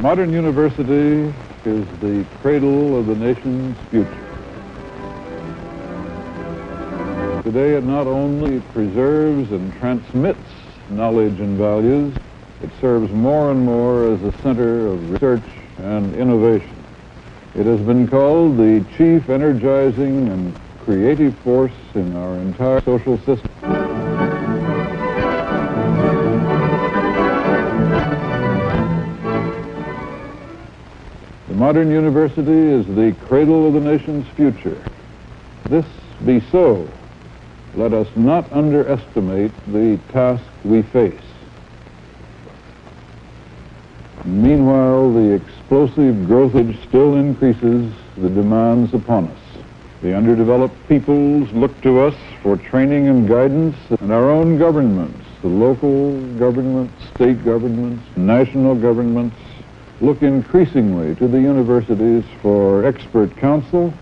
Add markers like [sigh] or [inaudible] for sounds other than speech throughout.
Modern university is the cradle of the nation's future. Today it not only preserves and transmits knowledge and values, it serves more and more as a center of research and innovation. It has been called the chief energizing and creative force in our entire social system. Modern university is the cradle of the nation's future. This be so, let us not underestimate the task we face. Meanwhile, the explosive growthage still increases the demands upon us. The underdeveloped peoples look to us for training and guidance, and our own governments, the local governments, state governments, national governments, look increasingly to the universities for expert counsel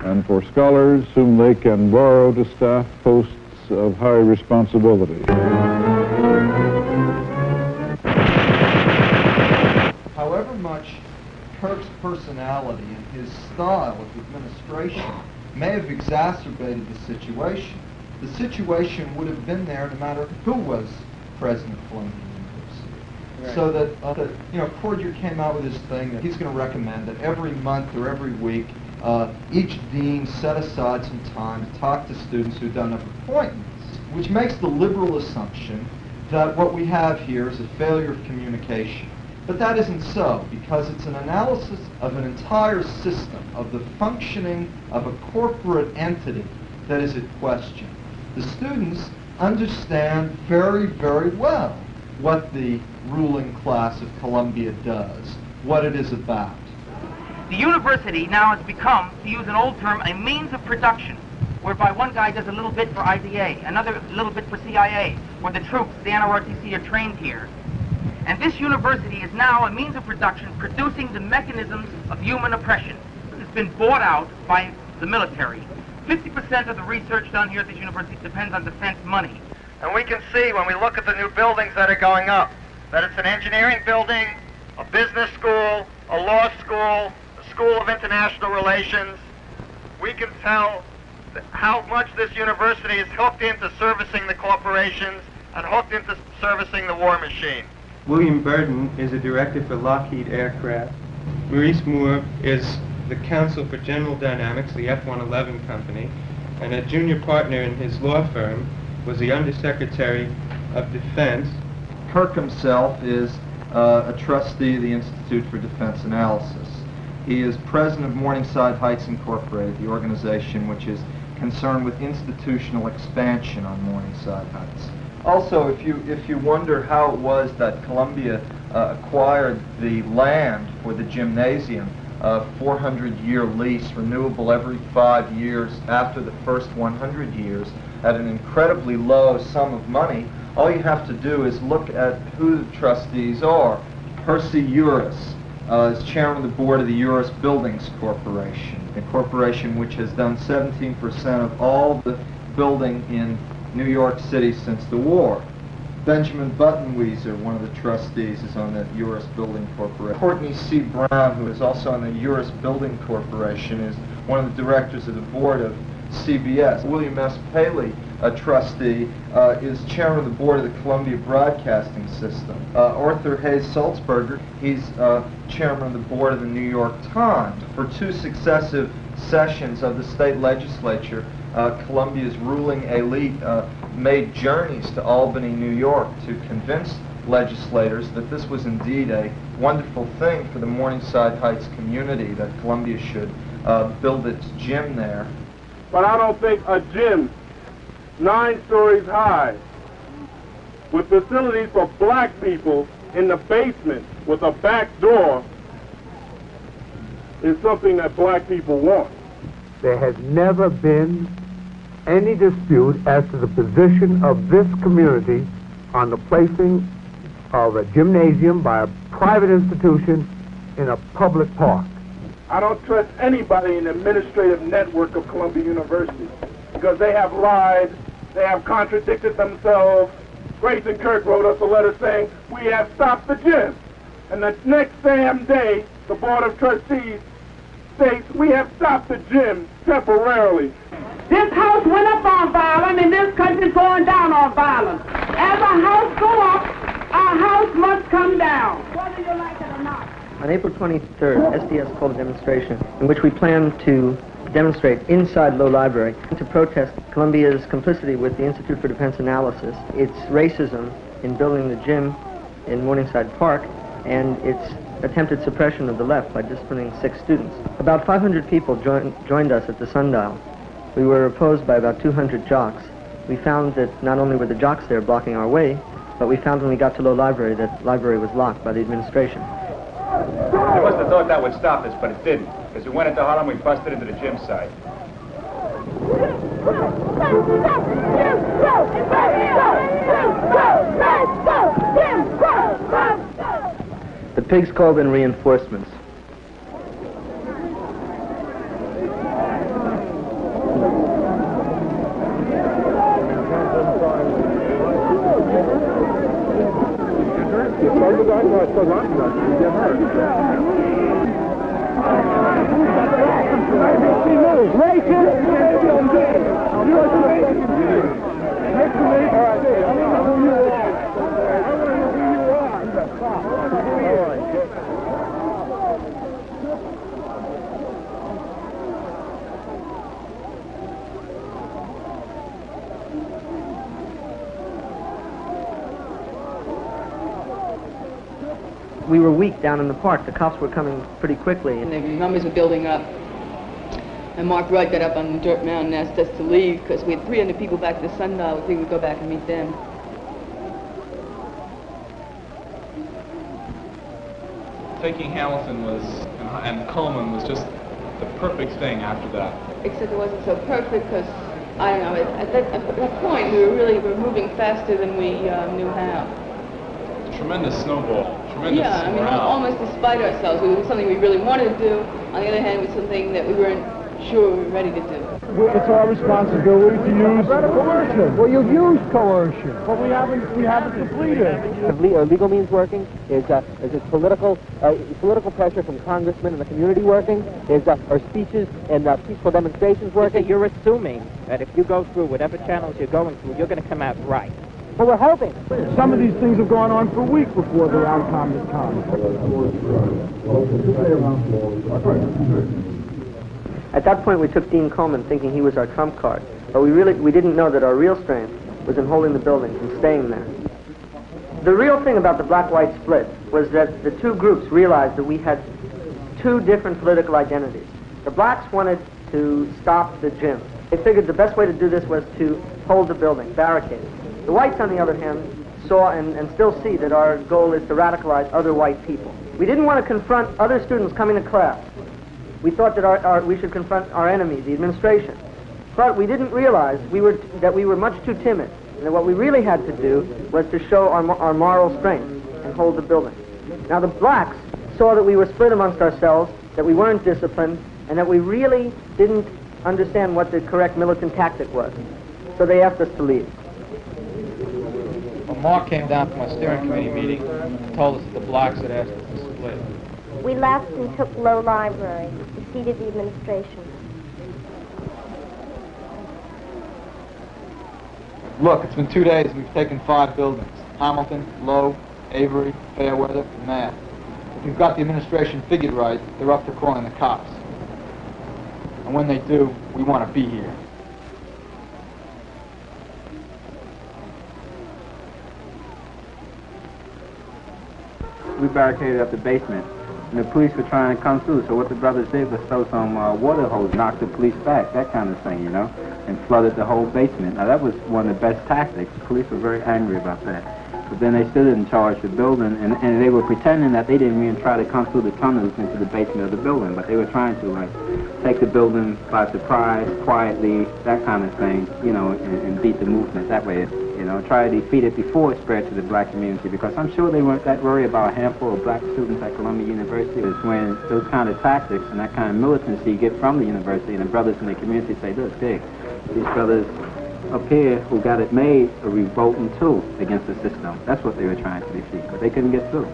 and for scholars whom they can borrow to staff posts of high responsibility. However much Kirk's personality and his style of administration may have exacerbated the situation, the situation would have been there no matter who was president of. So that, uh, that, you know, Cordier came out with this thing that he's going to recommend that every month or every week, uh, each dean set aside some time to talk to students who've done enough appointments, which makes the liberal assumption that what we have here is a failure of communication. But that isn't so, because it's an analysis of an entire system, of the functioning of a corporate entity that is at question. The students understand very, very well what the ruling class of Columbia does, what it is about. The university now has become, to use an old term, a means of production, whereby one guy does a little bit for IDA, another little bit for CIA, where the troops, the NROTC, are trained here. And this university is now a means of production producing the mechanisms of human oppression. It's been bought out by the military. 50% of the research done here at this university depends on defense money. And we can see when we look at the new buildings that are going up that it's an engineering building, a business school, a law school, a school of international relations. We can tell how much this university is hooked into servicing the corporations and hooked into servicing the war machine. William Burden is a director for Lockheed Aircraft. Maurice Moore is the counsel for General Dynamics, the F-111 company, and a junior partner in his law firm was the Undersecretary of Defense. Kirk himself is uh, a trustee of the Institute for Defense Analysis. He is president of Morningside Heights Incorporated, the organization which is concerned with institutional expansion on Morningside Heights. Also, if you if you wonder how it was that Columbia uh, acquired the land for the gymnasium, a 400-year lease, renewable every five years after the first 100 years, at an incredibly low sum of money, all you have to do is look at who the trustees are. Percy Uris uh, is chairman of the board of the Uris Buildings Corporation, a corporation which has done 17% of all the building in New York City since the war. Benjamin Buttenwieser, one of the trustees, is on the Uris Building Corporation. Courtney C. Brown, who is also on the Uris Building Corporation, is one of the directors of the board of CBS. William S. Paley, a trustee, uh, is chairman of the board of the Columbia Broadcasting System. Uh, Arthur Hays Sulzberger, he's uh, chairman of the board of the New York Times. For two successive sessions of the state legislature, uh, Columbia's ruling elite uh, made journeys to Albany, New York to convince legislators that this was indeed a wonderful thing for the Morningside Heights community, that Columbia should uh, build its gym there. But I don't think a gym nine stories high with facilities for black people in the basement with a back door is something that black people want. There has never been any dispute as to the position of this community on the placing of a gymnasium by a private institution in a public park. I don't trust anybody in the administrative network of Columbia University because they have lied, they have contradicted themselves. Grayson Kirk wrote us a letter saying, we have stopped the gym. And the next damn day, the Board of Trustees states we have stopped the gym temporarily. This house went up on violence, and this country's going down on violence. As a house go up, our house must come down, whether you like it or not. On April 23rd, SDS called a demonstration in which we plan to demonstrate inside Low Library to protest Columbia's complicity with the Institute for Defense Analysis, its racism in building the gym in Morningside Park, and its attempted suppression of the left by disciplining six students. About 500 people joined, joined us at the Sundial. We were opposed by about 200 jocks. We found that not only were the jocks there blocking our way, but we found when we got to Low Library that the library was locked by the administration. I must have thought that would stop us, but it didn't. As we went into Harlem, we busted into the gym site. The pigs called in reinforcements. it's so to get hurt. Rachel, Next We were weak down in the park. The cops were coming pretty quickly. And the numbers were building up. And Mark Rudd got up on the dirt mound and asked us to leave because we had 300 people back at the sundial. We think we'd go back and meet them. Taking Hamilton was and, and Coleman was just the perfect thing after that. Except it wasn't so perfect because, I don't know, at, at, that, at that point we were really we were moving faster than we uh, knew how. Tremendous snowball. Tremendous Yeah, I mean, morale. almost despite ourselves. It was something we really wanted to do. On the other hand, it was something that we weren't sure we were ready to do. It's our responsibility to use coercion. Well, you've used coercion, but we haven't we haven't completed. Have are legal means working? Is uh, is it political uh, political pressure from congressmen and the community working? Is uh, are speeches and uh, peaceful demonstrations working? You're assuming that if you go through whatever channels you're going through, you're going to come out right. Well, we're hoping. Some of these things have gone on for weeks before the outcome has come. At that point, we took Dean Coleman thinking he was our trump card. But we really we didn't know that our real strength was in holding the building and staying there. The real thing about the black-white split was that the two groups realized that we had two different political identities. The blacks wanted to stop the gym. They figured the best way to do this was to hold the building, barricade it. The whites, on the other hand, saw and, and still see that our goal is to radicalize other white people. We didn't want to confront other students coming to class. We thought that our, our, we should confront our enemy, the administration. But we didn't realize we were, that we were much too timid, and that what we really had to do was to show our, our moral strength and hold the building. Now the blacks saw that we were split amongst ourselves, that we weren't disciplined, and that we really didn't understand what the correct militant tactic was. So they asked us to leave. Well, Mark came down from a steering committee meeting and told us that the blacks had asked us to split. We left and took Low Library, defeated the administration. Look, it's been two days and we've taken five buildings. Hamilton, Low, Avery, Fayerweather, and Math. If you've got the administration figured right, they're up for calling the cops. And when they do, we want to be here. We barricaded up the basement, and the police were trying to come through. So what the brothers did was throw some uh, water hose, knocked the police back, that kind of thing, you know, and flooded the whole basement. Now that was one of the best tactics. The police were very angry about that. But then they still didn't charge the building, and, and they were pretending that they didn't even try to come through the tunnels into the basement of the building, but they were trying to like take the building by surprise, quietly, that kind of thing, you know, and, and beat the movement that way. You know, try to defeat it before it spread to the black community because I'm sure they weren't that worried about a handful of black students at Columbia University. It's when those kind of tactics and that kind of militancy get from the university and the brothers in the community say, look, Dick, these brothers up here who got it made are revolting too against the system. That's what they were trying to defeat, but they couldn't get through.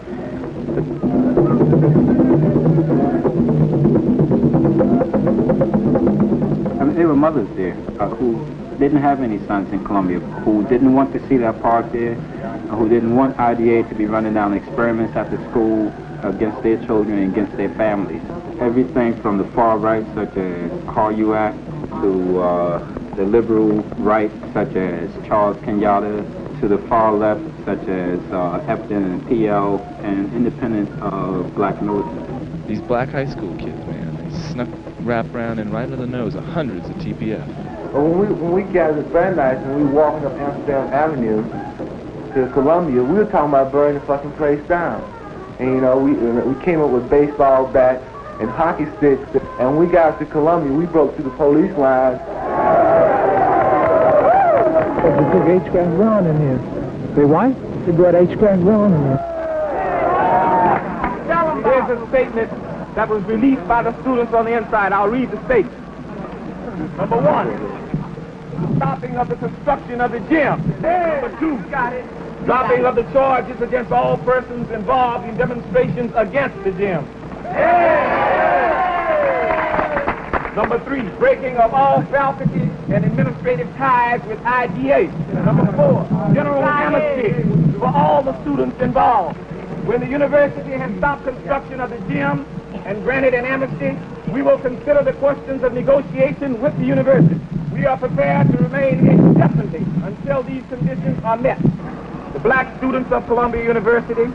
I mean, there were mothers there uh, who didn't have any sons in Columbia, who didn't want to see that park there, who didn't want IDA to be running down experiments at the school against their children and against their families. Everything from the far right, such as Carl Ewart, to uh, the liberal right, such as Charles Kenyatta, to the far left, such as uh, Epton and PL, and independent of black militants. These black high school kids, man, they snuck wrap around and right under the nose of hundreds of TPF. But when we when we gathered at Brandeis and we walking up Amsterdam Avenue to Columbia, we were talking about burning the fucking place down. And you know, we we came up with baseball bats and hockey sticks, and when we got to Columbia, we broke through the police lines. They took H. Rap Brown in here. Say what? They brought H. Rap Brown in here. Here's a statement that was released by the students on the inside. I'll read the statement. Number one, stopping of the construction of the gym. Number two, got it. Dropping of the charges against all persons involved in demonstrations against the gym. Number three, breaking of all faculty and administrative ties with IDA. Number four, general amnesty for all the students involved. When the university has stopped construction of the gym and granted an amnesty, we will consider the questions of negotiation with the university. We are prepared to remain indefinitely until these conditions are met. The black students of Columbia University,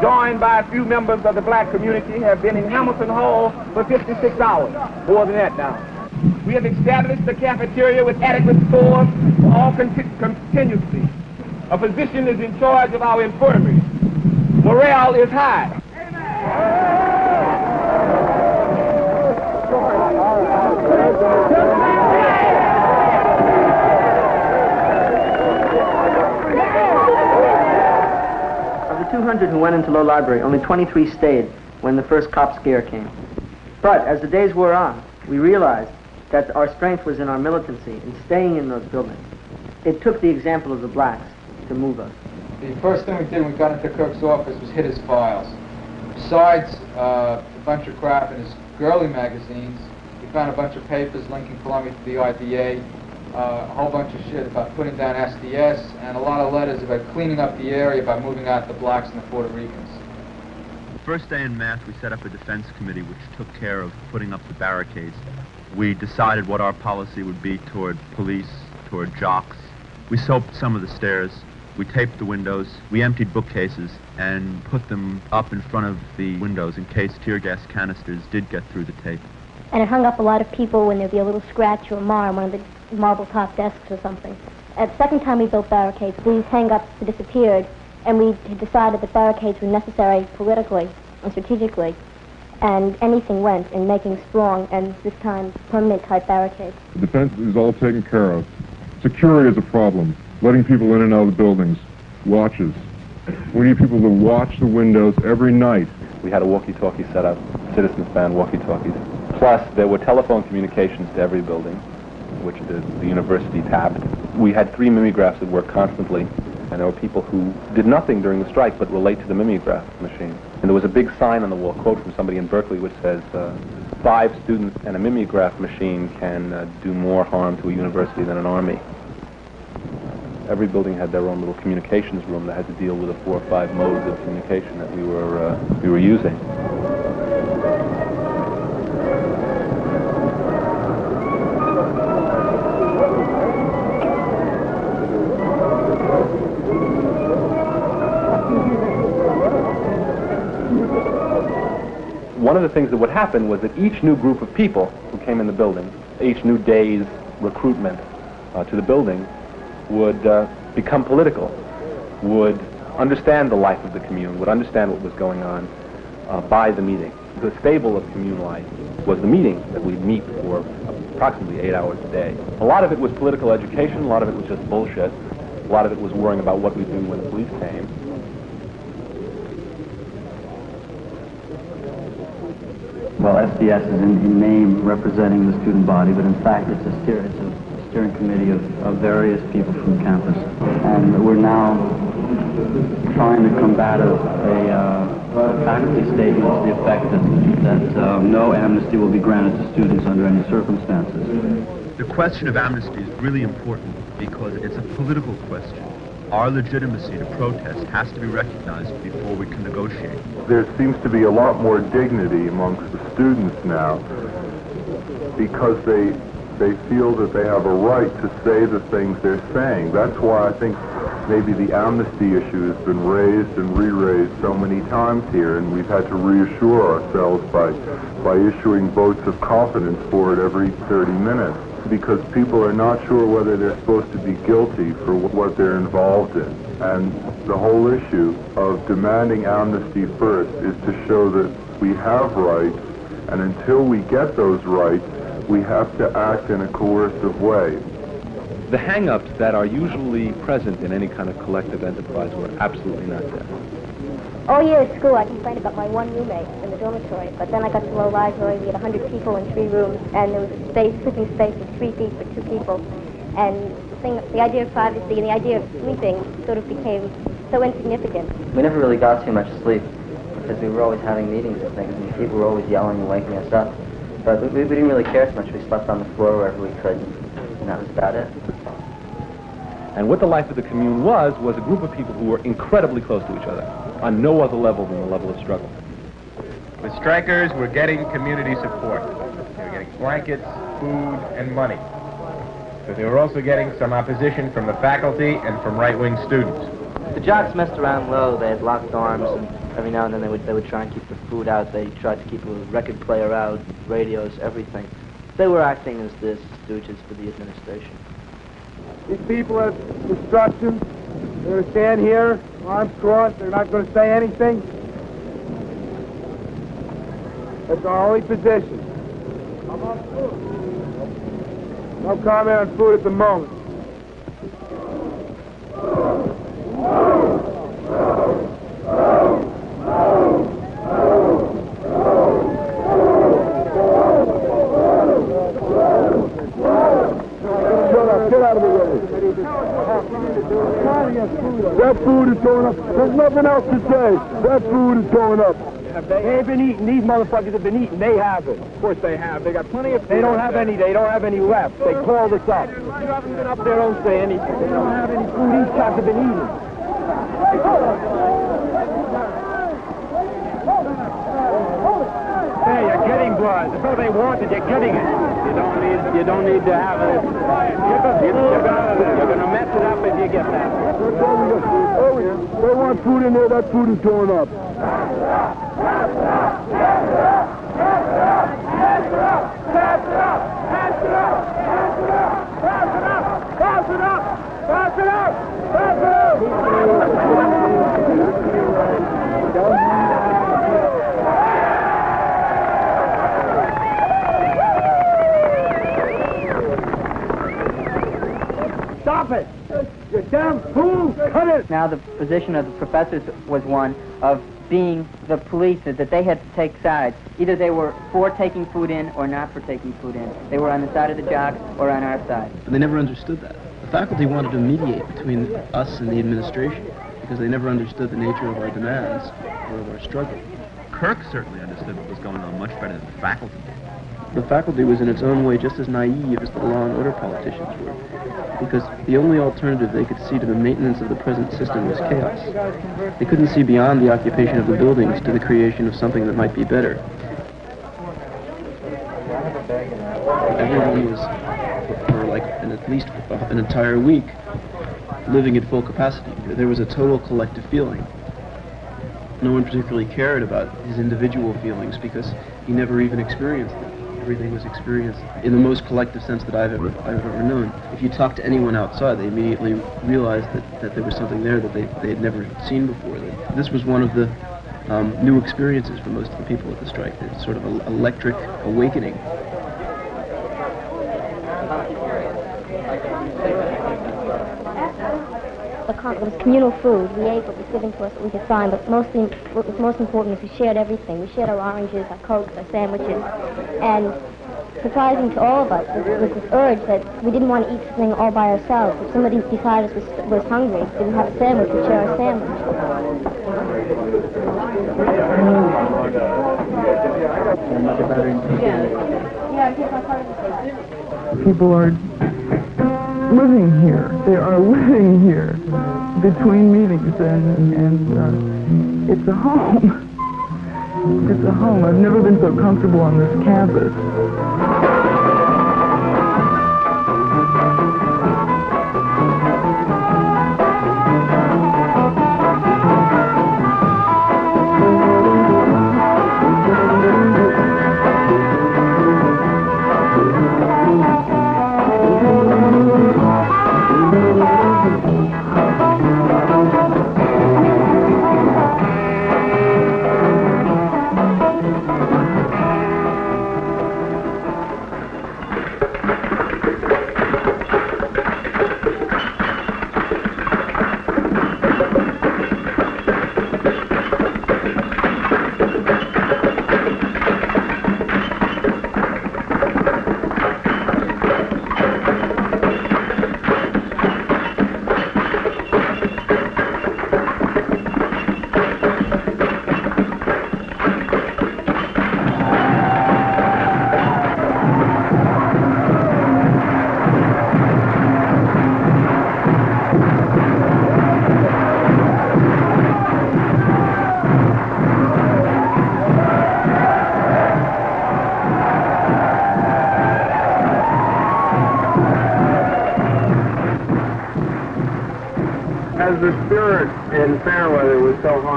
joined by a few members of the black community, have been in Hamilton Hall for 56 hours, more than that now. We have established the cafeteria with adequate stores for all conti-. A physician is in charge of our infirmary. Morale is high. Of the 200 who went into Low Library, only 23 stayed when the first cop scare came. But as the days wore on, we realized that our strength was in our militancy, in staying in those buildings. It took the example of the blacks to move us. The first thing we did when we got into Kirk's office was hit his files. Besides uh, a bunch of crap in his girly magazines, we found a bunch of papers linking Columbia to the IDA, uh, a whole bunch of shit about putting down SDS, and a lot of letters about cleaning up the area by moving out the blacks and the Puerto Ricans. The First day in math, we set up a defense committee which took care of putting up the barricades. We decided what our policy would be toward police, toward jocks. We soaped some of the stairs. We taped the windows. We emptied bookcases and put them up in front of the windows in case tear gas canisters did get through the tape. And it hung up a lot of people when there'd be a little scratch or a mar on one of the marble top desks or something. At the second time we built barricades, these hang-ups disappeared, and we had decided that barricades were necessary politically and strategically, and anything went in making strong and this time permanent type barricades. The defense is all taken care of. Security is a problem. Letting people in and out of the buildings. Watches. We need people to watch the windows every night. We had a walkie-talkie set up, citizens band walkie-talkies. Plus, there were telephone communications to every building, which the, the university tapped. We had three mimeographs that worked constantly, and there were people who did nothing during the strike but relate to the mimeograph machine. And there was a big sign on the wall, quote from somebody in Berkeley, which says, uh, five students and a mimeograph machine can uh, do more harm to a university than an army. Every building had their own little communications room that had to deal with the four or five modes of communication that we were, uh, we were using. One of the things that would happen was that each new group of people who came in the building, each new day's recruitment uh, to the building, would uh, become political, would understand the life of the commune, would understand what was going on uh, by the meeting. The stable of commune life was the meeting that we'd meet for approximately eight hours a day. A lot of it was political education, a lot of it was just bullshit, a lot of it was worrying about what we'd do when the police came. Well, SDS is in, in name representing the student body, but in fact it's a, steer, it's a steering committee of, of various people from campus. And we're now trying to combat a, a uh, faculty statement to the effect that, that uh, no amnesty will be granted to students under any circumstances. The question of amnesty is really important because it's a political question. Our legitimacy to protest has to be recognized before we can negotiate. There seems to be a lot more dignity amongst the students now because they they feel that they have a right to say the things they're saying. That's why I think maybe the amnesty issue has been raised and re-raised so many times here, and we've had to reassure ourselves by by issuing votes of confidence for it every 30 minutes because people are not sure whether they're supposed to be guilty for what they're involved in. And the whole issue of demanding amnesty first is to show that we have rights, and until we get those rights, we have to act in a coercive way. The hang-ups that are usually present in any kind of collective enterprise were absolutely not there. All year at school, I complained about my one roommate in the dormitory, but then I got to low library. We had 100 people in three rooms, and there was a space, sleeping space of three feet for two people. And the, thing, the idea of privacy and the idea of sleeping sort of became so insignificant. We never really got too much sleep because we were always having meetings and things, and people were always yelling and waking us up. But we, we didn't really care so much. We slept on the floor wherever we could, and that was about it. And what the life of the commune was, was a group of people who were incredibly close to each other, on no other level than the level of struggle. The strikers were getting community support. They were getting blankets, food, and money. But they were also getting some opposition from the faculty and from right-wing students. The jocks messed around low. They had locked arms, and every now and then they would, they would try and keep the food out. They tried to keep a record player out, radios, everything. They were acting as the stooges for the administration. These people have destruction. They're going to stand here, arms crossed. They're not going to say anything. That's our only position. No comment on food at the moment. Get out of the way. That food is going up. There's nothing else to say. That food is going up. They ain't been eating. These motherfuckers have been eating. They have it. Of course they have. They got plenty of. They don't have any. They don't have any left. They called us up. You haven't been up there. Don't say anything. They don't have any food. These cops have been eating. Hey, you're getting blood. That's all they wanted. You're getting it. You don't need. You don't need to have it. You're gonna, you're gonna, you're gonna mess it up if you get that. Oh, they want food in there. That food is going up. Stop it! You damn fool! Cut it! Now the position of the professors was one of being the police, that they had to take sides. Either they were for taking food in or not for taking food in. They were on the side of the jocks or on our side. But they never understood that. The faculty wanted to mediate between us and the administration because they never understood the nature of our demands or of our struggle. Kirk certainly understood what was going on much better than the faculty did. The faculty was in its own way just as naive as the law and order politicians were, because the only alternative they could see to the maintenance of the present system was chaos. They couldn't see beyond the occupation of the buildings to the creation of something that might be better. Everyone was, for like an, at least uh, an entire week, living at full capacity. There was a total collective feeling. No one particularly cared about his individual feelings because he never even experienced them everything was experienced in the most collective sense that I've ever, I've ever known. If you talk to anyone outside, they immediately realized that, that there was something there that they, they had never seen before. That this was one of the um, new experiences for most of the people at the strike. It's sort of an electric awakening. The con- it was communal food. We ate what was given to us, what we could find, but mostly, what was most important is we shared everything. We shared our oranges, our cokes, our sandwiches, and surprising to all of us was, was this urge that we didn't want to eat something all by ourselves. If somebody beside us was, was hungry, didn't have a sandwich, we'd share a sandwich. People are living here. They are [laughs] living here between meetings, and, and uh, it's a home. [laughs] It's a home. I've never been so comfortable on this campus.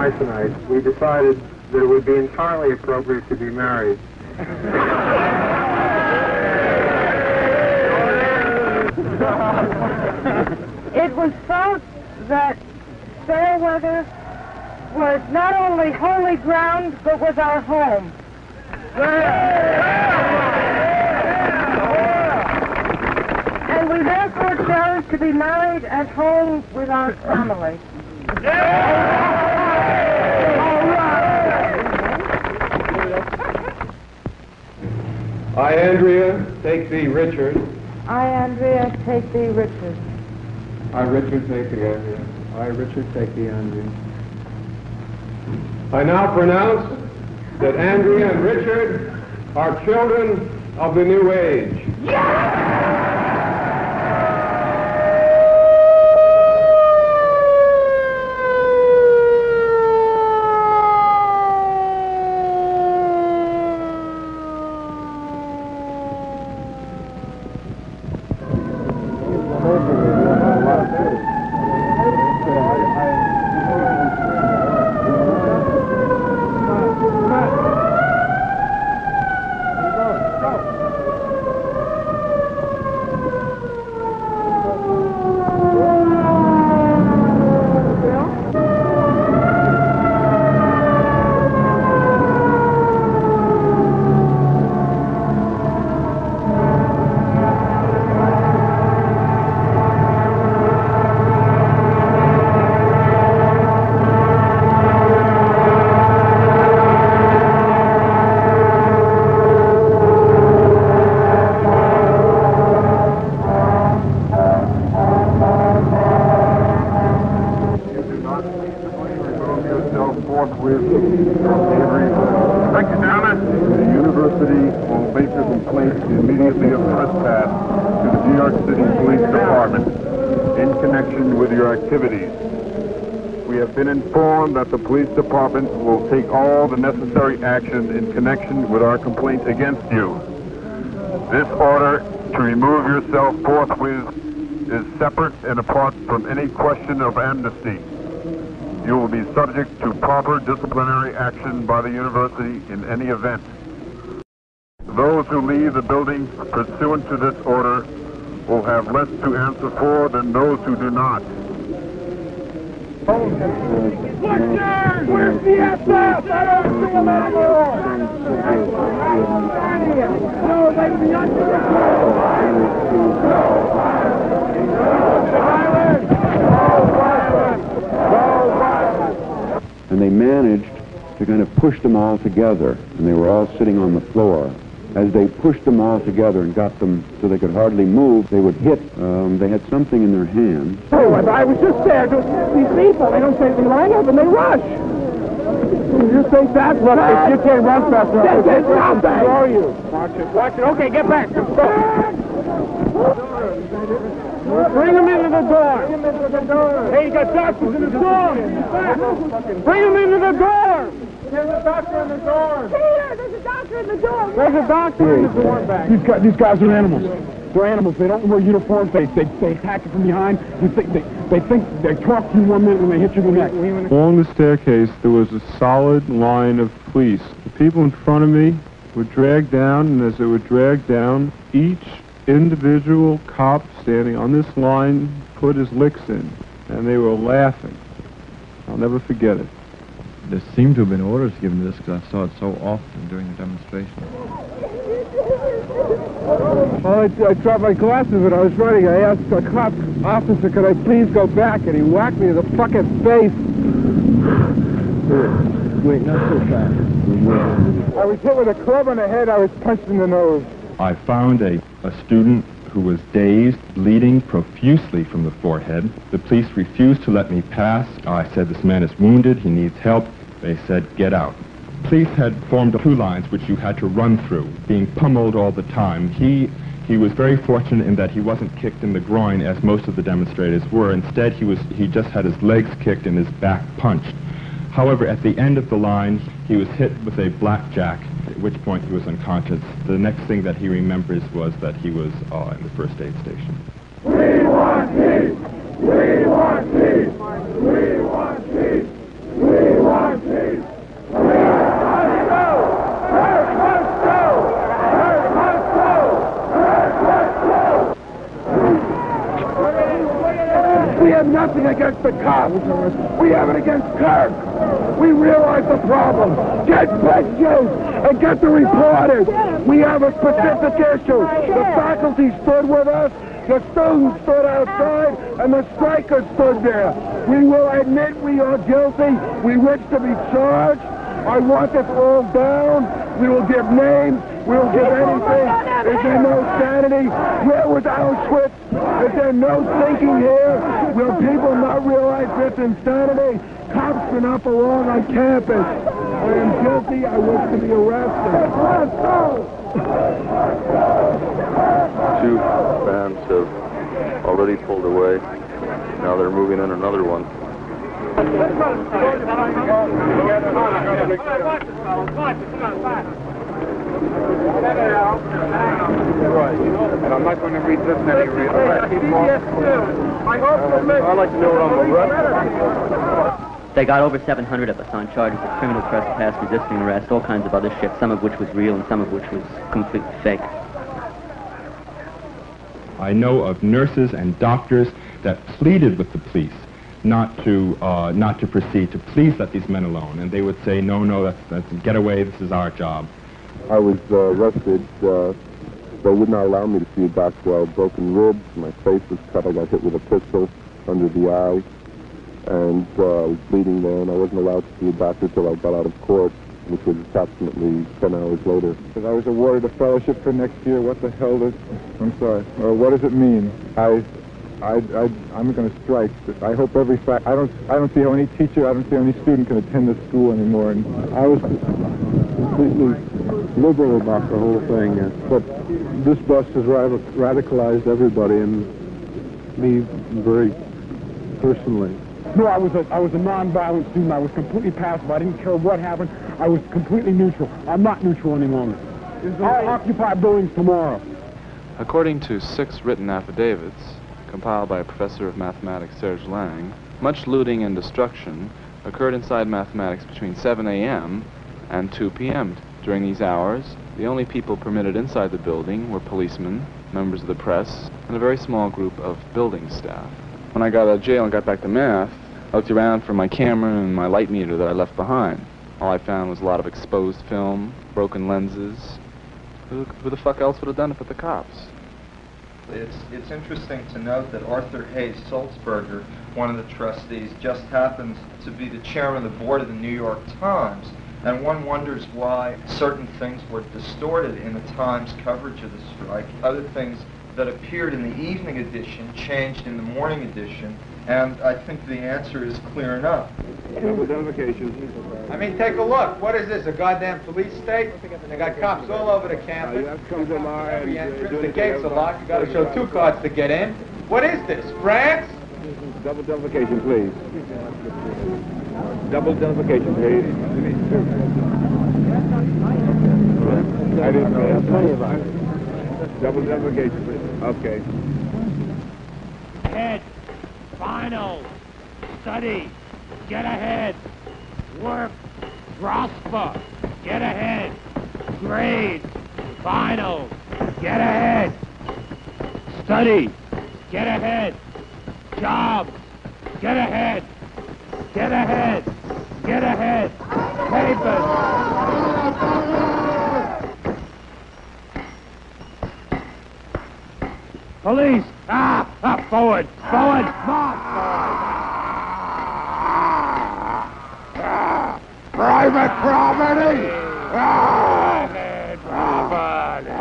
Tonight, we decided that it would be entirely appropriate to be married. It was felt that Fayerweather was not only holy ground, but was our home. And we therefore chose to be married at home with our family. I, Andrea, take thee, Richard. I, Andrea, take thee, Richard. I, Richard, take thee, Andrea. I, Richard, take thee, Andrea. I now pronounce that Andrea and Richard are children of the new age. Thank of amnesty. You will be subject to proper disciplinary action by the university in any event. Those who leave the building pursuant to this order will have less to answer for than those who do not. Where's the SS? I don't see them anymore. No, they be and they managed to kind of push them all together, and they were all sitting on the floor, as they pushed them all together and got them so they could hardly move, they would hit. Um, they had something in their hands. Oh, I was just there. These people, they don't say they line up and they rush. You just think that? Look, if you can't run fast enough, Get they'll down there. destroy you. Watch it, watch it. Okay, get back. [laughs] Let's go. Bring him into the door. Hey, you got doctors in the door. Bring him into the door. There's a doctor in the door. Peter, there's a doctor in the door. There's a doctor in the door back. These guys, these guys are animals. They're animals. They don't wear uniforms. They, they, they attack you from behind. You think they, they think they talk to you one minute and they hit you the next. Along the staircase, there was a solid line of police. The people in front of me were dragged down, and as they were dragged down, each individual cop standing on this line put his licks in, and they were laughing. I'll never forget it. There seemed to have been orders given to this because I saw it so often during the demonstration. Well, I, I dropped my glasses when I was running. I asked a cop officer, could I please go back? And he whacked me in the fucking face. Wait, not so fast. I was hit with a club on the head. I was punched in the nose. I found a, a student who was dazed, bleeding profusely from the forehead. The police refused to let me pass. I said, this man is wounded, he needs help. They said, get out. Police had formed two lines which you had to run through, being pummeled all the time. He, he was very fortunate in that he wasn't kicked in the groin as most of the demonstrators were. Instead, he, was, he just had his legs kicked and his back punched. However, at the end of the line, he was hit with a blackjack, at which point he was unconscious. The next thing that he remembers was that he was uh, in the first aid station. We want peace! We want peace! We want peace! We want peace! Earth must go! Earth! We have nothing against the cops. We have it against Kirk. We realize the problem. Get pictures and get the reporters. We have a specific issue. The faculty stood with us. The students stood outside, and the strikers stood there. We will admit we are guilty. We wish to be charged. I want this all down. We will give names. We will give anything. Is there no sanity? Where was Auschwitz? Is there no thinking here? Will people not realize this insanity? Cops do not belong on campus. I am guilty. I wish to be arrested. Let's go! Two vans have already pulled away. Now they're moving in another one. And I'm not going to read this many real I'd like to know what I'm arrested. They got over 700 of us on charges of criminal trespass, resisting arrest, all kinds of other shit, some of which was real and some of which was completely fake. I know of nurses and doctors that pleaded with the police not to uh, not to proceed, to please let these men alone, and they would say, no, no, that's, that's get away. This is our job. I was uh, arrested. Uh, they would not allow me to see a doctor. I had broken ribs. My face was cut. I got hit with a pistol under the eye, and uh, I was bleeding there, and I wasn't allowed to see a doctor until I got out of court, which was approximately 10 hours later. I was awarded a fellowship for next year. What the hell does... I'm sorry. Or what does it mean? I... I, I, I'm going to strike. I hope every. I don't. I don't see how any teacher. I don't see how any student can attend this school anymore. And I was completely liberal about the whole thing, uh, but this bus has radicalized everybody and me very personally. No, I was a I was a non-violent student. I was completely passive. I didn't care what happened. I was completely neutral. I'm not neutral any longer. I'll occupy buildings tomorrow. According to six written affidavits compiled by a professor of mathematics, Serge Lang, much looting and destruction occurred inside mathematics between 7 a.m. and 2 p.m. During these hours, the only people permitted inside the building were policemen, members of the press, and a very small group of building staff. When I got out of jail and got back to math, I looked around for my camera and my light meter that I left behind. All I found was a lot of exposed film, broken lenses. Who, who the fuck else would have done it but the cops? It's, it's interesting to note that Arthur Hays Sulzberger, one of the trustees, just happens to be the chairman of the board of the New York Times. And one wonders why certain things were distorted in the Times coverage of the strike, other things that appeared in the evening edition changed in the morning edition, and I think the answer is clear enough. Identification. I mean, take a look. What is this, a goddamn police state? They got cops all over the campus. you have to come to my Every uh, entrance, the gates are locked. You got to show two cards to get in. What is this, France? Double identification, please. Double identification, please. I didn't know. Plenty of it. Double identification, please. Okay. Head. Final. Study. Get ahead. Work. Prosper. Get ahead. Grade. Final. Get ahead. Study. Get ahead. Jobs. Get ahead. Get ahead. Get ahead. Papers. Police! Ah! Ah! Forward! Forward! March! Ah, Private property! Private property!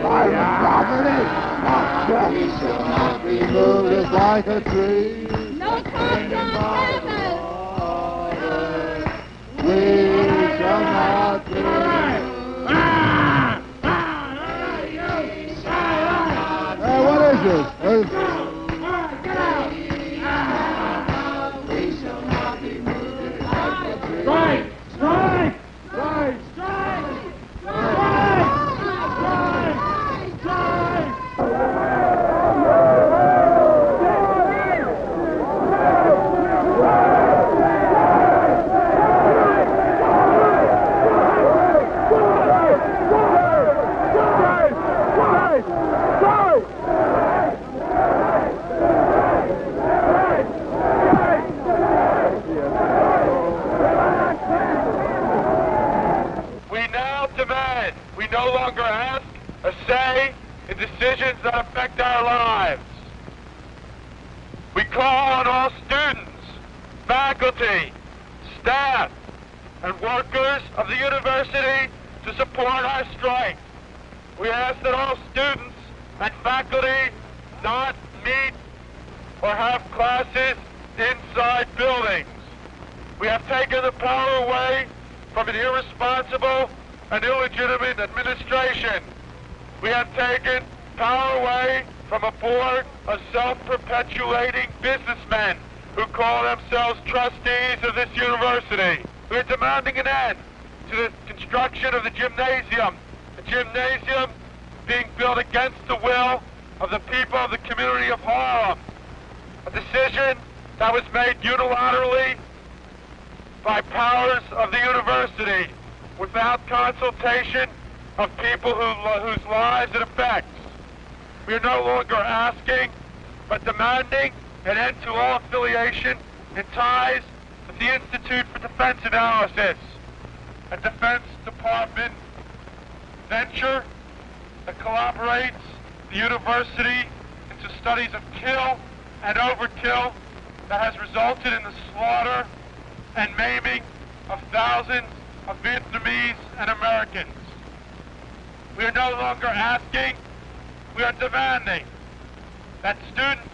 Private property! We shall not be moved as like a tree. No cops on We Hey, decisions that affect our lives. We call on all students, faculty, staff, and workers of the university to support our strike. We ask that all students and faculty not meet or have classes inside buildings. We have taken the power away from an irresponsible and illegitimate administration. We have taken power away from a board of self-perpetuating businessmen who call themselves trustees of this university. We are demanding an end to the construction of the gymnasium, a gymnasium being built against the will of the people of the community of Harlem. A decision that was made unilaterally by powers of the university without consultation of people who, whose lives it affects. We are no longer asking, but demanding an end to all affiliation and ties with the Institute for Defense Analysis, a Defense Department venture that collaborates the university into studies of kill and overkill that has resulted in the slaughter and maiming of thousands of Vietnamese and Americans. We are no longer asking, we are demanding that students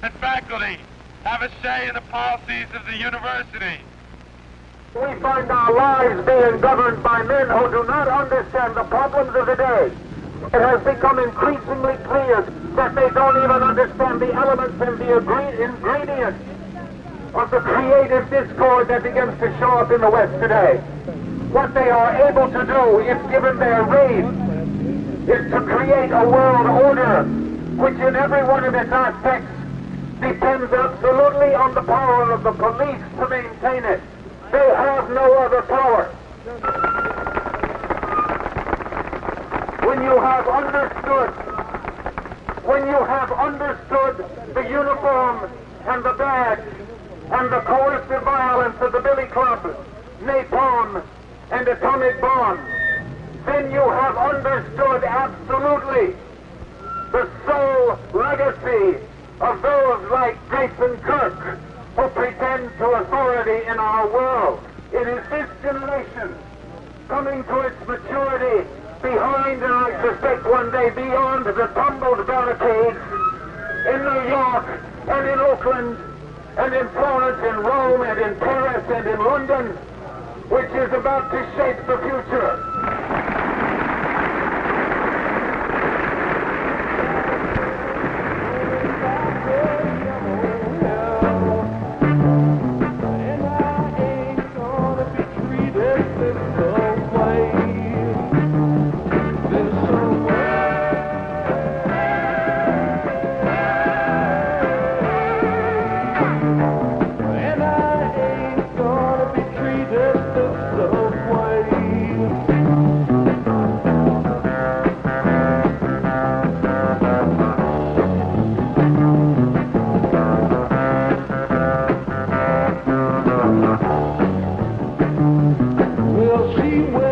and faculty have a say in the policies of the university. We find our lives being governed by men who do not understand the problems of the day. It has become increasingly clear that they don't even understand the elements and the ingredients of the creative discord that begins to show up in the West today. What they are able to do, if given their reins, is to create a world order which in every one of its aspects depends absolutely on the power of the police to maintain it. They have no other power. When you have understood, when you have understood the uniform and the badge and the coercive violence of the Billy Club, napalm, and atomic bombs, then you have understood absolutely the sole legacy of those like Grayson Kirk who pretend to authority in our world. It is this generation coming to its maturity behind and I suspect one day beyond the tumbled barricades in New York and in Oakland and in Florence and Rome and in Paris and in London, which is about to shape the future. She went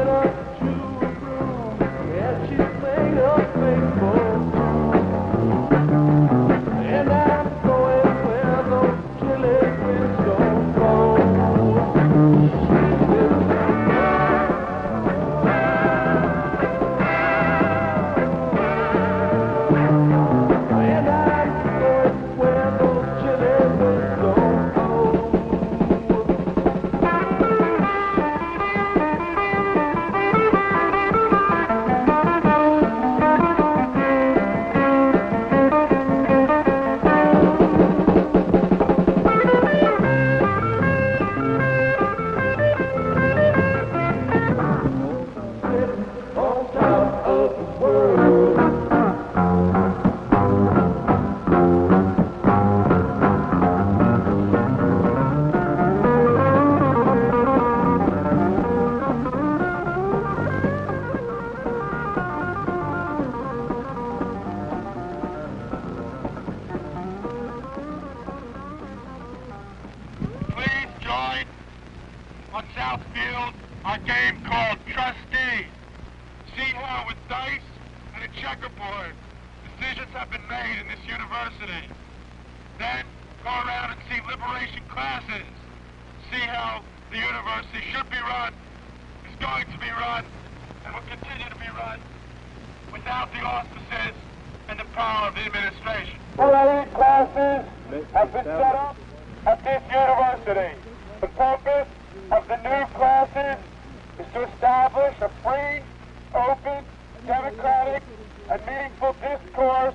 open, democratic, and meaningful discourse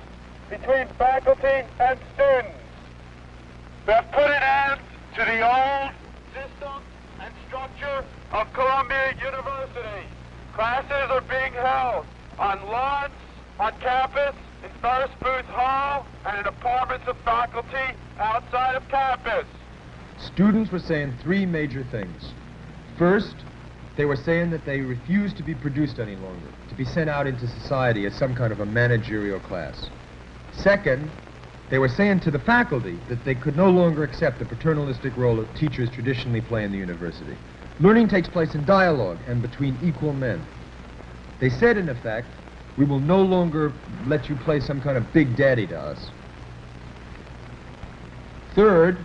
between faculty and students. They've put an end to the old system and structure of Columbia University. Classes are being held on lawns, on campus, in Ferris Booth Hall, and in apartments of faculty outside of campus. Students were saying three major things. First, they were saying that they refused to be produced any longer, to be sent out into society as some kind of a managerial class. Second, they were saying to the faculty that they could no longer accept the paternalistic role that teachers traditionally play in the university. Learning takes place in dialogue and between equal men. They said, in effect, we will no longer let you play some kind of big daddy to us. Third,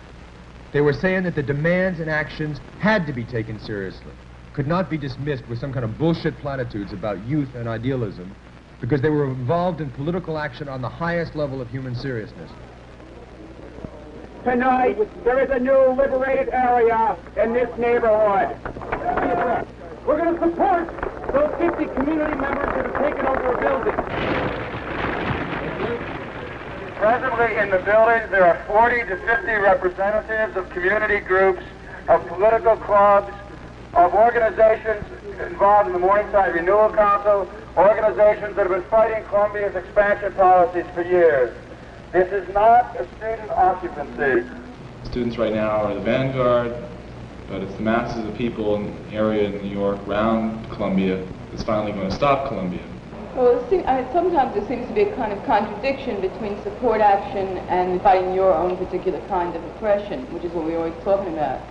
they were saying that the demands and actions had to be taken seriously, could not be dismissed with some kind of bullshit platitudes about youth and idealism, because they were involved in political action on the highest level of human seriousness. Tonight, there is a new liberated area in this neighborhood. We're going to support those 50 community members that have taken over a building. Presently in the building, there are 40 to 50 representatives of community groups, of political clubs, of organizations involved in the Morningside Renewal Council, organizations that have been fighting Columbia's expansion policies for years. This is not a student occupancy. Students right now are the vanguard, but it's the masses of people in the area in New York around Columbia that's finally going to stop Columbia. Well, it seem, I mean, sometimes there seems to be a kind of contradiction between support action and fighting your own particular kind of oppression, which is what we're always talking about.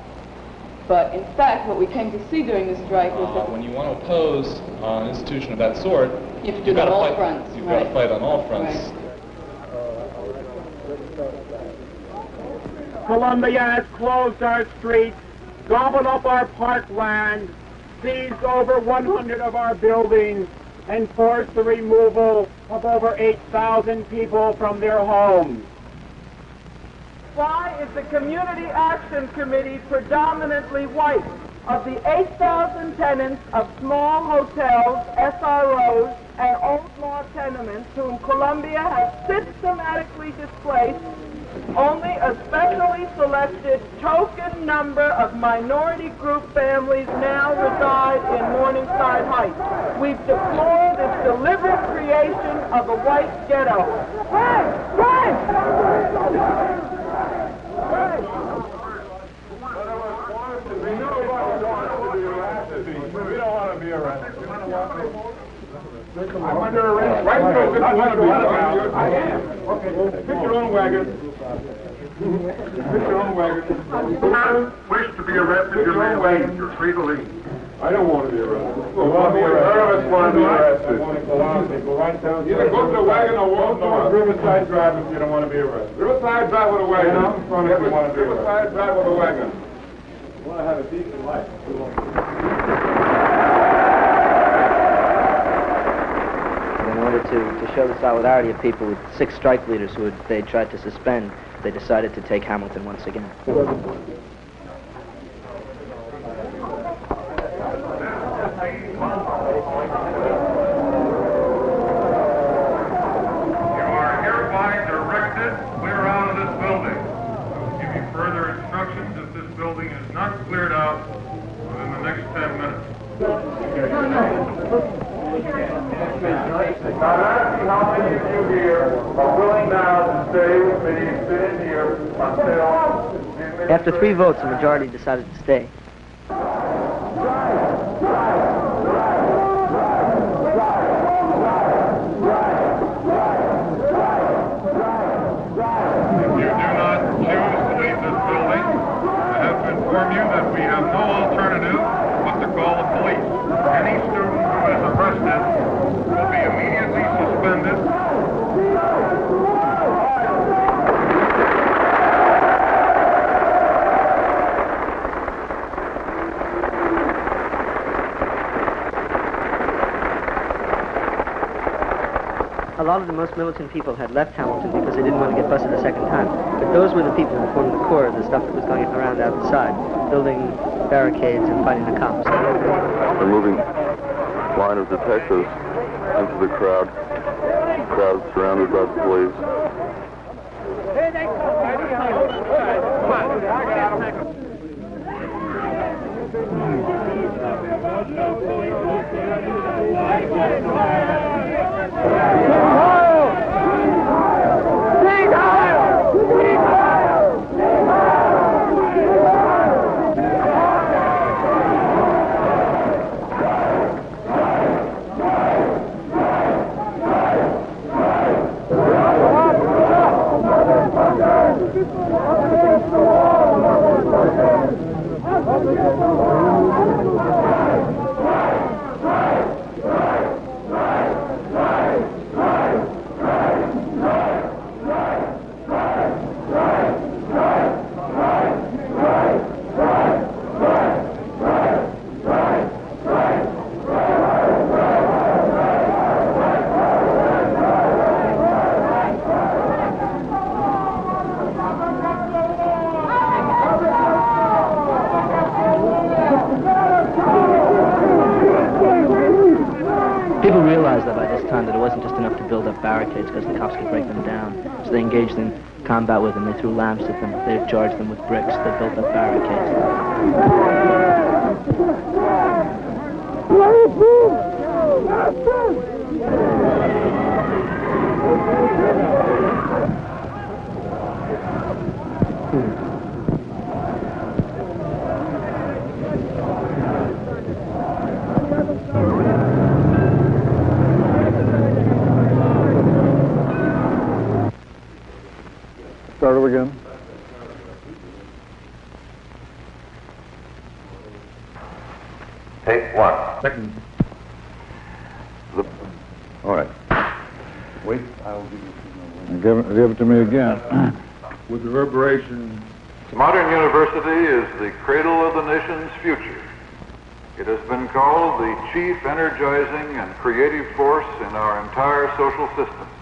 But in fact, what we came to see during the strike was Uh, that when you want to oppose uh, an institution of that sort, You have to do you've it got on all fight, fronts, You've right. got to fight on all fronts. Columbia has closed our streets, gobbled up our parkland, seized over 100 of our buildings, and forced the removal of over 8,000 people from their homes. Why is the Community Action Committee predominantly white? Of the 8,000 tenants of small hotels, SROs, and old law tenements whom Columbia has systematically displaced, only a specially selected token number of minority group families now reside in Morningside Heights. We've deplored this deliberate creation of a white ghetto. We don't want to be arrested. I'm under arrest. Right, so if you want to be arrested, I am. Okay, pick your own wagon. Pick your own wagon. Wish to be arrested, you may leave. You're free to leave. I don't want to be arrested. You want to be arrested? None of us want to be arrested. Go right down. Either go to the wagon or walk north. Riverside Drive if you don't want to be arrested. Riverside Drive with a wagon. Get out in front if you want to be arrested. Riverside Drive with a wagon. You want to have a decent life. To, to show the solidarity of people with six strike leaders who they tried to suspend, they decided to take Hamilton once again. You are hereby directed clear out of this building. I will give you further instructions if this building is not cleared out within the next 10 minutes. Now, ask me how many of you here are willing now to stay with me, sit in here until... After three votes, the majority decided to stay. If you do not choose to leave this building, I have to inform you that we have no alternative but to call the police. Any student who is arrested will be immediately suspended. A lot of the most militant people had left Hamilton because they didn't want to get busted a second time. But those were the people who formed the core of the stuff that was going around outside, building barricades and fighting the cops. A moving line of detectives into the crowd. The Crowd surrounded by the police. People realized that by this time that it wasn't just enough to build up barricades because the cops could break them down. So they engaged in combat with them. They threw lamps at them. They charged them with bricks. They built up barricades. Start it again. Take one. All right. Wait, I will give you Give it, give it to me again. with reverberation. Modern university is the cradle of the nation's future. It has been called the chief energizing and creative force in our entire social system.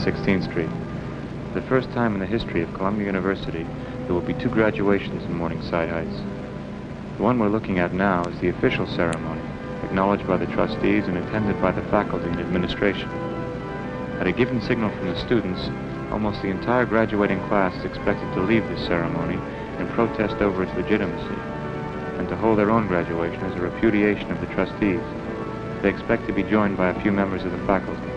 16th Street. For the first time in the history of Columbia University, there will be two graduations in Morningside Heights. The one we're looking at now is the official ceremony, acknowledged by the trustees and attended by the faculty and administration. At a given signal from the students, almost the entire graduating class is expected to leave this ceremony and protest over its legitimacy, and to hold their own graduation as a repudiation of the trustees. They expect to be joined by a few members of the faculty.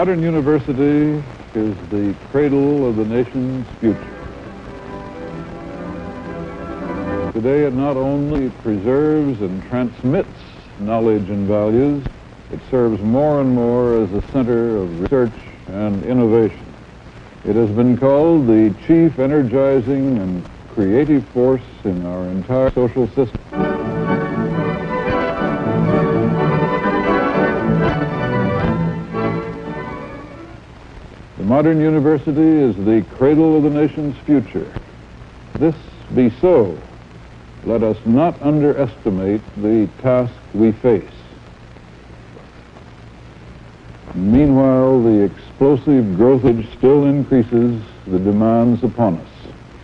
Modern university is the cradle of the nation's future. Today it not only preserves and transmits knowledge and values, it serves more and more as a center of research and innovation. It has been called the chief energizing and creative force in our entire social system. Modern university is the cradle of the nation's future. This be so, let us not underestimate the task we face. Meanwhile, the explosive growthage still increases the demands upon us.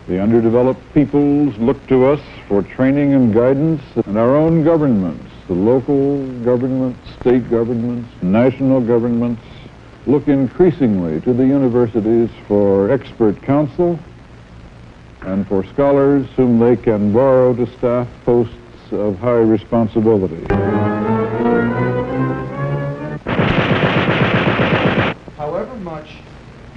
The underdeveloped peoples look to us for training and guidance, and our own governments, the local governments, state governments, national governments, look increasingly to the universities for expert counsel and for scholars whom they can borrow to staff posts of high responsibility. However much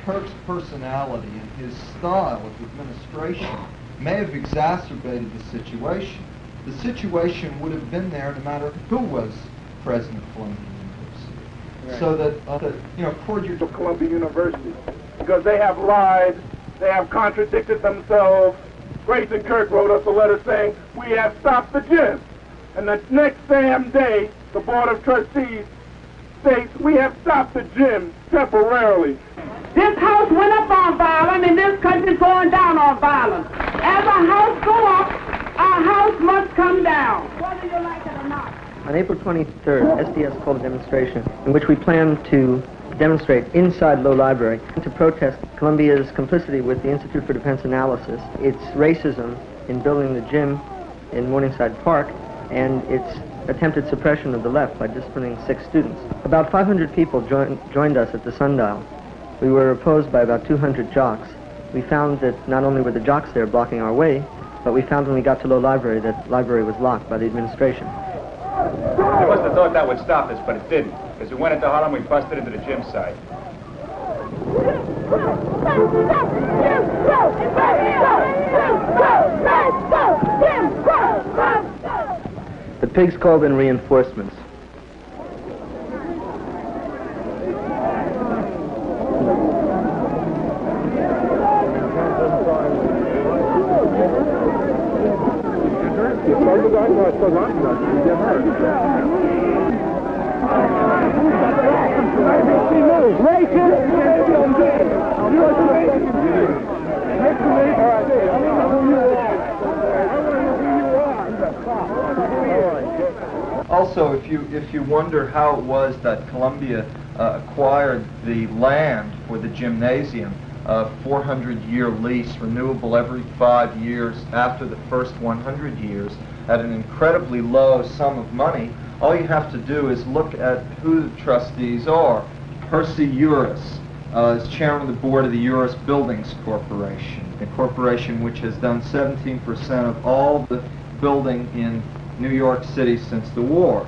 Kirk's personality and his style of administration may have exacerbated the situation, the situation would have been there no matter who was president of University. So that, uh, that, you know, cordial to Columbia University because they have lied, they have contradicted themselves. Grayson Kirk wrote us a letter saying, we have stopped the gym. And the next damn day, the Board of Trustees states, we have stopped the gym temporarily. This house went up on violence, and this country's going down on violence. As a house go up, our house must come down, whether you like it or not. On April 23rd, SDS called a demonstration in which we planned to demonstrate inside Low Library to protest Columbia's complicity with the Institute for Defense Analysis, its racism in building the gym in Morningside Park, and its attempted suppression of the left by disciplining six students. About 500 people joined, joined us at the Sundial. We were opposed by about 200 jocks. We found that not only were the jocks there blocking our way, but we found when we got to Low Library that library was locked by the administration. They must have thought that would stop us, but it didn't. As we went into Harlem, we busted into the gym site. The pigs called in reinforcements. Also, if you if you wonder how it was that Columbia uh, acquired the land for the gymnasium, a 400-year lease, renewable every five years after the first 100 years, at an incredibly low sum of money, all you have to do is look at who the trustees are. Percy Uris uh, is chairman of the board of the Uris Buildings Corporation, a corporation which has done 17% of all the building in New York City since the war.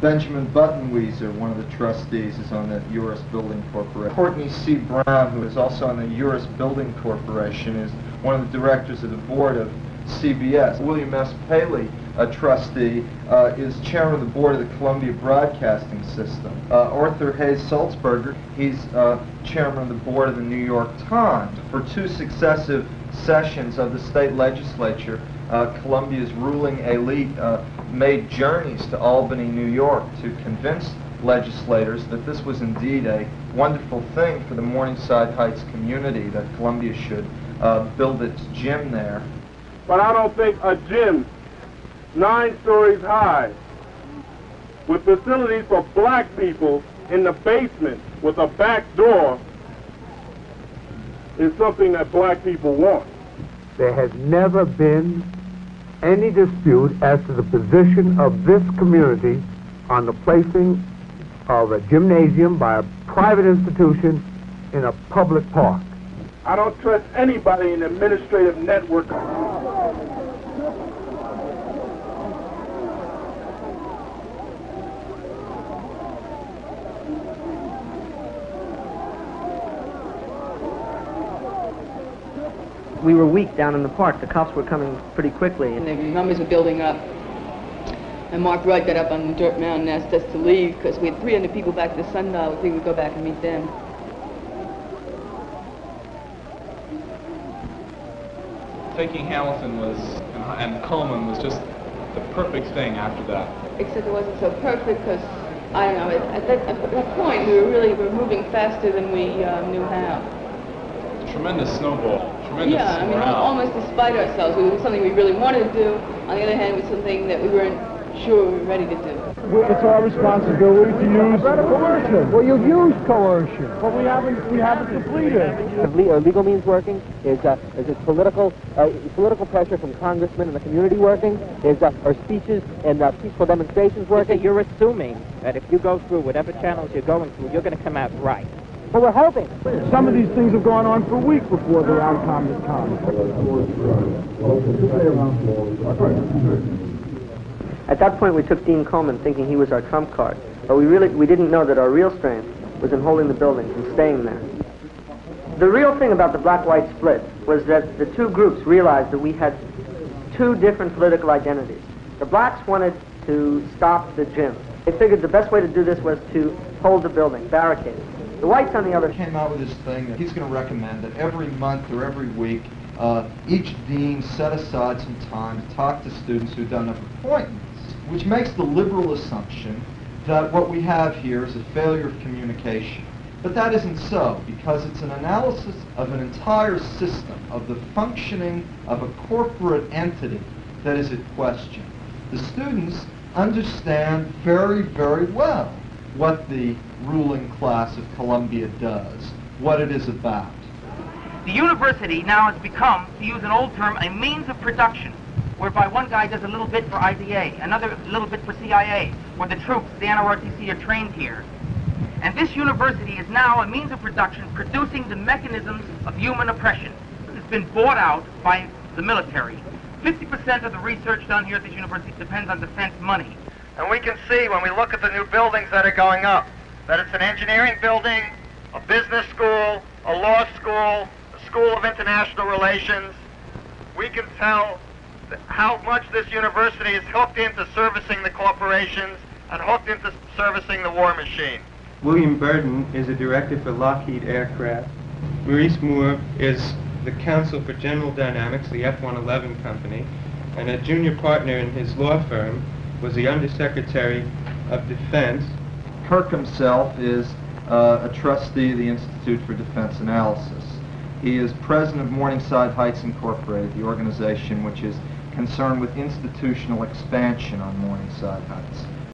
Benjamin Buttenwieser, one of the trustees, is on the Uris Building Corporation. Courtney C. Brown, who is also on the Uris Building Corporation, is one of the directors of the board of CBS. William S. Paley, a trustee, uh, is chairman of the board of the Columbia Broadcasting System. Uh, Arthur Hays Sulzberger, he's uh, chairman of the board of the New York Times. For two successive sessions of the state legislature, uh, Columbia's ruling elite uh, made journeys to Albany, New York to convince legislators that this was indeed a wonderful thing for the Morningside Heights community, that Columbia should uh, build its gym there. But I don't think a gym nine stories high with facilities for black people in the basement with a back door is something that black people want. There has never been any dispute as to the position of this community on the placing of a gymnasium by a private institution in a public park. I don't trust anybody in the administrative network. We were weak down in the park. The cops were coming pretty quickly. And the numbers were building up. And Mark Rudd got up on the dirt mound and asked us to leave because we had 300 people back at the sundial. We figured we'd go back and meet them. Taking Hamilton was and, and Coleman was just the perfect thing after that. Except it wasn't so perfect because I don't know, at, at, that, at that point, we were really we were moving faster than we uh, knew how. Tremendous snowball. Tremendous yeah, I mean, morale. almost despite ourselves. It was something we really wanted to do. On the other hand, it was something that we weren't sure we were ready to do. It's our responsibility to use coercion. Well, you've used coercion, but we haven't we haven't completed. Are le- legal means working? Is uh, is it political uh, political pressure from congressmen and the community working? Is uh, are speeches and uh, peaceful demonstrations working? You're assuming that if you go through whatever channels you're going through, you're going to come out right. But we're hoping. Some of these things have gone on for weeks before the outcome has come. At that point, we took Dean Coleman thinking he was our trump card, but we really we didn't know that our real strength was in holding the building and staying there. The real thing about the black-white split was that the two groups realized that we had two different political identities. The blacks wanted to stop the gym. They figured the best way to do this was to hold the building, barricade it. The whites, on the other came out with this thing that he's going to recommend that every month or every week, uh, each dean set aside some time to talk to students who don't have appointments, which makes the liberal assumption that what we have here is a failure of communication. But that isn't so, because it's an analysis of an entire system, of the functioning of a corporate entity that is at question. The students understand very, very well what the ruling class of Columbia does, what it is about. The university now has become, to use an old term, a means of production, whereby one guy does a little bit for IDA, another little bit for CIA, where the troops, the NROTC, are trained here. And this university is now a means of production producing the mechanisms of human oppression. It's been bought out by the military. 50% of the research done here at this university depends on defense money. And we can see when we look at the new buildings that are going up, that it's an engineering building, a business school, a law school, a school of international relations. We can tell how much this university is hooked into servicing the corporations and hooked into servicing the war machine. William Burden is a director for Lockheed Aircraft. Maurice Moore is the counsel for General Dynamics, the F-111 company, and a junior partner in his law firm was the Undersecretary of Defense. Kirk himself is uh, a trustee of the Institute for Defense Analysis. He is president of Morningside Heights Incorporated, the organization which is concerned with institutional expansion on Morningside Heights.